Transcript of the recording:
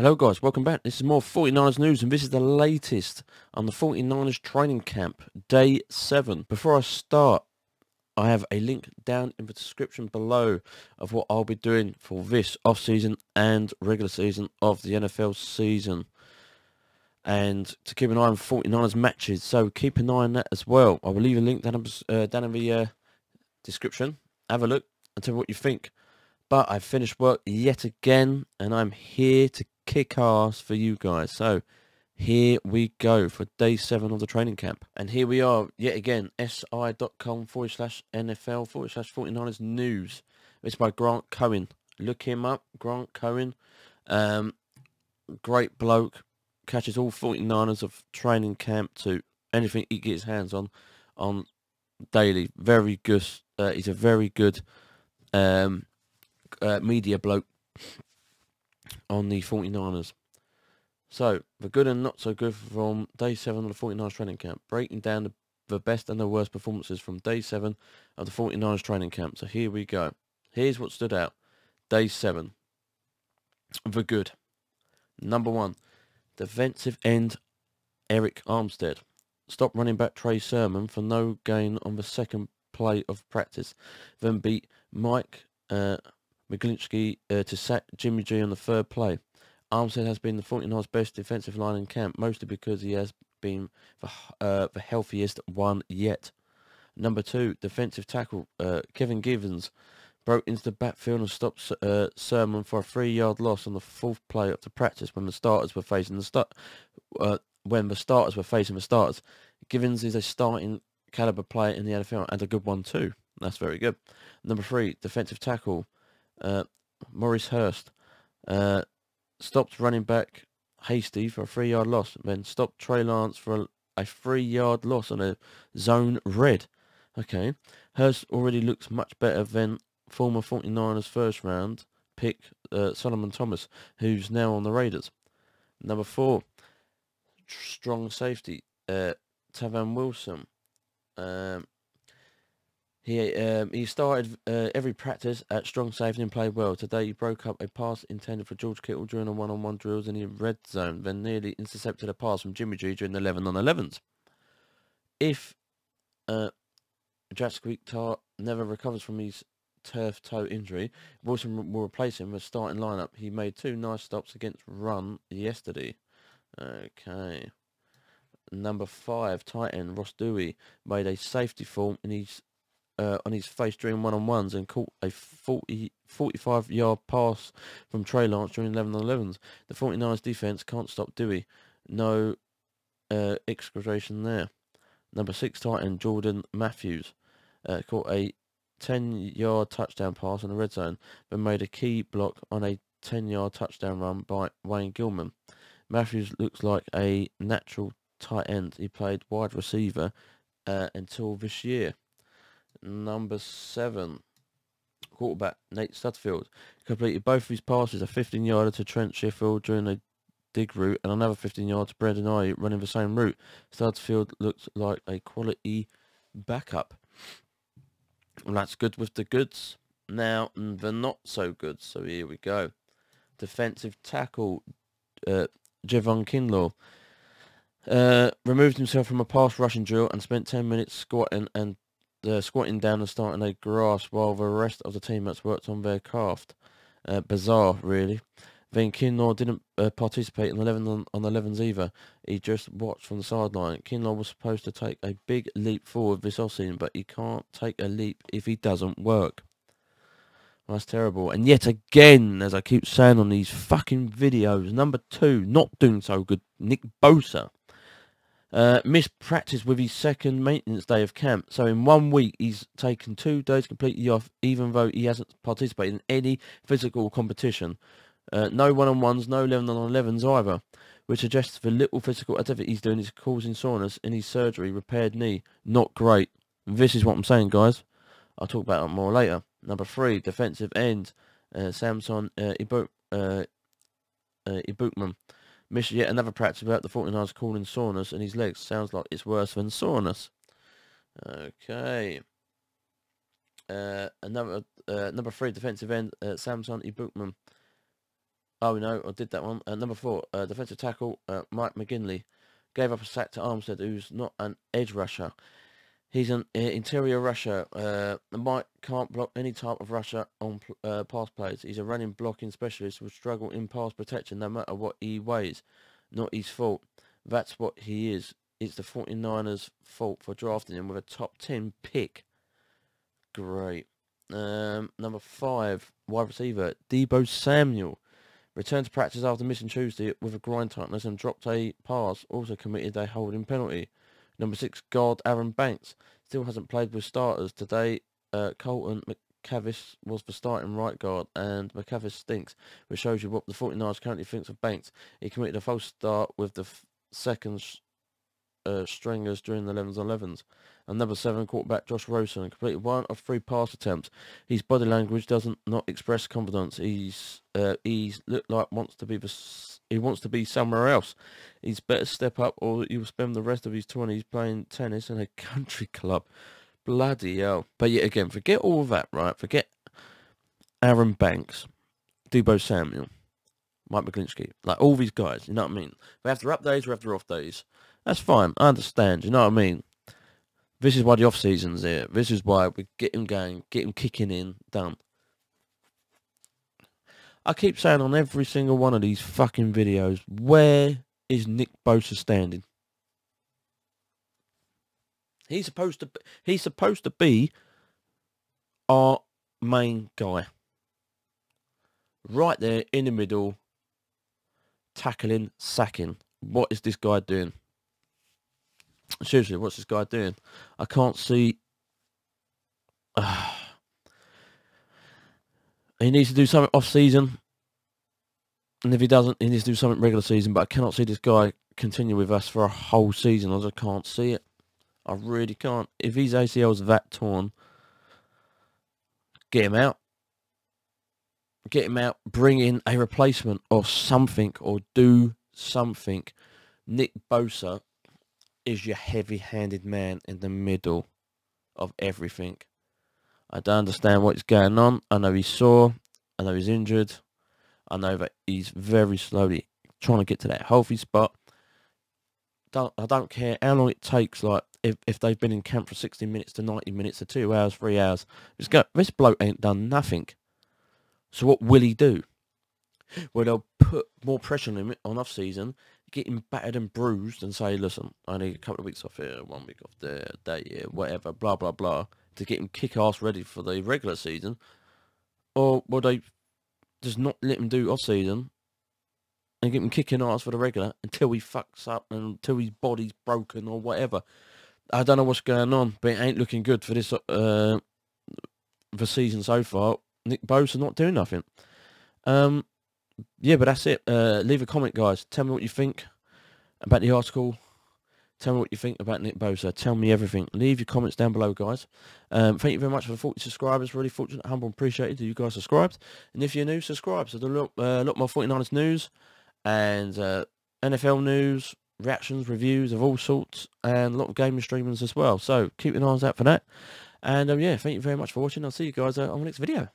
Hello guys, welcome back. This is more 49ers news and this is the latest on the 49ers training camp, day 7. Before I start, I have a link down in the description below of what I'll be doing for this off-season and regular season of the NFL season. And to keep an eye on 49ers matches, so keep an eye on that as well. I will leave a link down, uh, down in the uh, description. Have a look and tell me what you think. But I've finished work yet again and I'm here to kick ass for you guys. So here we go for day seven of the training camp. And here we are yet again, si.com forward slash NFL forward slash 49ers news. It's by Grant Cohn. Look him up, Grant Cohn. Um, great bloke. Catches all 49ers of training camp to anything he gets hands on on daily. Very good. Uh, he's a very good um, uh, media bloke on the 49ers. So, the good and not so good from day 7 of the 49ers training camp. Breaking down the, the best and the worst performances from day 7 of the 49ers training camp. So here we go. Here's what stood out. Day 7. The good. Number 1. Defensive end Arik Armstead. Stop running back Trey Sermon for no gain on the second play of practice. Then beat Mike uh, McGlinchey uh, to sack Jimmy G on the third play. Armstead has been the 49ers best defensive line in camp, mostly because he has been the, uh, the healthiest one yet. Number two, defensive tackle uh, Kevin Givens broke into the backfield and stopped uh, Sermon for a three-yard loss on the fourth play of the practice when the starters were facing the start. Uh, when the starters were facing the starters, Givens is a starting caliber player in the NFL and a good one too. That's very good. Number three, defensive tackle uh, Maurice Hurst uh, stopped running back Hasty for a three-yard loss, then stopped Trey Lance for a, a three-yard loss on a zone read. Okay, Hurst already looks much better than former 49ers first round pick uh, Solomon Thomas, who's now on the Raiders. Number four, strong safety uh, Tavon Wilson. Um, he um, he started uh, every practice at strong safety and played well. Today he broke up a pass intended for George Kittle during a one-on-one drills in the red zone, then nearly intercepted a pass from Jimmy G during the 11 on 11s. If uh, Jack Tartt never recovers from his turf toe injury, Wilson will replace him with starting lineup. He made two nice stops against run yesterday. Okay. Number five, Titan Ross Dwelley made a safety form in his uh, on his face during one-on-ones and caught a 40, 45-yard pass from Trey Lance during 11-on-11s. The 49ers defense can't stop Dwelley. No uh, there. Number six tight end Jordan Matthews uh, caught a 10-yard touchdown pass in the red zone, but made a key block on a 10-yard touchdown run by Wayne Gallman. Matthews looks like a natural tight end. He played wide receiver uh, until this year. Number seven, quarterback Nate Sudfeld completed both of his passes, a 15-yarder to Trent Sherfield during a dig route and another 15-yard to Brandon Aiyuk running the same route. Sudfeld looked like a quality backup. That's good with the goods. Now, the not so good. So here we go. Defensive tackle, uh, Javon Kinlaw. Uh, removed himself from a pass rushing drill and spent 10 minutes squatting and uh, squatting down and starting a grass while the rest of the teammates worked on their craft. Uh, bizarre, really. Then Kinlaw didn't uh, participate in 11 on, on 11s either. He just watched from the sideline. Kinlaw was supposed to take a big leap forward this offseason, but he can't take a leap if he doesn't work. That's terrible. And yet again, as I keep saying on these fucking videos, number two, not doing so good, Nick Bosa. Uh, missed practice with his second maintenance day of camp. So in one week, he's taken two days completely off, even though he hasn't participated in any physical competition. Uh, no one-on-ones, no 11-on-11s either, which suggests the little physical activity he's doing is causing soreness in his surgery repaired knee. Not great. This is what I'm saying, guys. I'll talk about it more later. Number three, defensive end, uh, Samson uh, Ibu- uh, uh, Ebukam. Missed yet another practice about the 49ers calling soreness in his legs. Sounds like it's worse than soreness. Okay. Uh, another uh, number three defensive end, uh, Samson Ebukam. Oh no, I did that one. Uh, number four, uh, defensive tackle uh, Mike McGlinchey gave up a sack to Armstead, who's not an edge rusher. He's an uh, interior rusher. Uh, Mike can't block any type of rusher on uh, pass plays. He's a running blocking specialist who will struggle in pass protection no matter what he weighs. Not his fault. That's what he is. It's the 49ers' fault for drafting him with a top 10 pick. Great. Um, number five, wide receiver, Deebo Samuel. Returned to practice after missing Tuesday with a groin tightness and dropped a pass. Also committed a holding penalty. Number six, guard Aaron Banks. Still hasn't played with starters. Today, uh, Colton McKivitz was the starting right guard and McKivitz stinks, which shows you what the 49ers currently thinks of Banks. He committed a false start with the second uh, stringers during the 11s 11s. And number seven, quarterback Josh Rosen completed one of three pass attempts. His body language doesn't not express confidence. He's uh, he's looked like wants to be the, he wants to be somewhere else. He's better step up, or he will spend the rest of his twenties playing tennis in a country club. Bloody hell! But yet again, forget all of that, right? Forget Aaron Banks, Deebo Samuel, Mike McGlinchey, like all these guys. You know what I mean? We have their up days, we have their off days. That's fine. I understand. You know what I mean? This is why the off season's here. This is why we get him going, get him kicking in, done. I keep saying on every single one of these fucking videos, where is Nick Bosa standing? He's supposed to be, he's supposed to be our main guy. Right there in the middle, tackling, sacking. What is this guy doing? Seriously, what's this guy doing? I can't see. He needs to do something off season, and if he doesn't, he needs to do something regular season. But I cannot see this guy continue with us for a whole season. I just can't see it. I really can't. If his ACL's that torn, get him out. Get him out. Bring in a replacement or something, or do something. Nick Bosa is your heavy-handed man in the middle of everything. I don't understand what's going on. I know he's sore. I know he's injured. I know that he's very slowly trying to get to that healthy spot. Don't, I don't care how long it takes. Like if, if they've been in camp for 60 minutes to 90 minutes to two hours, three hours. This bloke ain't done nothing. So what will he do? Well, they'll put more pressure on him on off season getting battered and bruised and say, listen, I need a couple of weeks off here, one week off there, day here, whatever, blah, blah, blah, to get him kick-ass ready for the regular season? Or will they just not let him do off-season and get him kicking ass for the regular until he fucks up and until his body's broken or whatever? I don't know what's going on, but it ain't looking good for this uh, the season so far. Nick Bosa not doing nothing. Um, yeah, but that's it. Uh, leave a comment, guys. Tell me what you think about the article. Tell me what you think about Nick Bosa. Tell me everything. Leave your comments down below, guys. Um, thank you very much for the 40 subscribers. Really fortunate, humble, and appreciated that you guys subscribed. And if you're new, subscribe. So do a lot, uh, lot more 49ers news and uh, NFL news, reactions, reviews of all sorts, and a lot of gaming streamers as well. So keep your eyes out for that. And um, yeah, thank you very much for watching. I'll see you guys uh, on the next video.